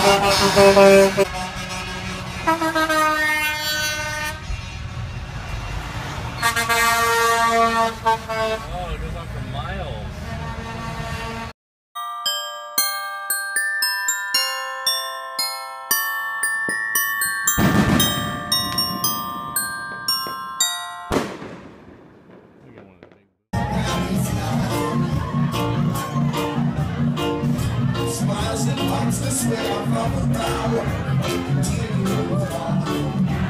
Oh, it goes on for miles. Swear vou not the power, making.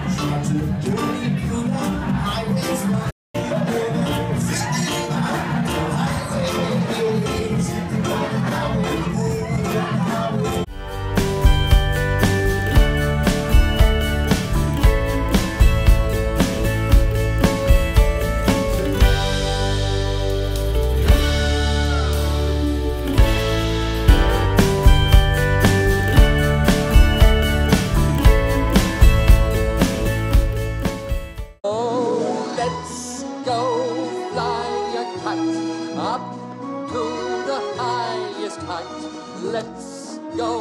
Let's go fly a kite up to the highest height. Let's go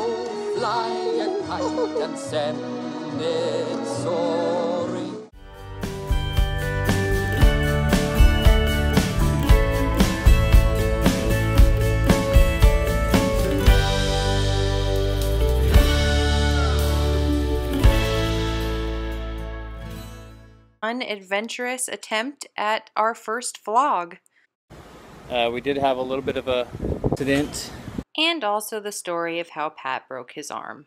fly a kite and send it Unadventurous attempt at our first vlog, Uh, we did have a little bit of a incident. and also the story of how Pat broke his arm.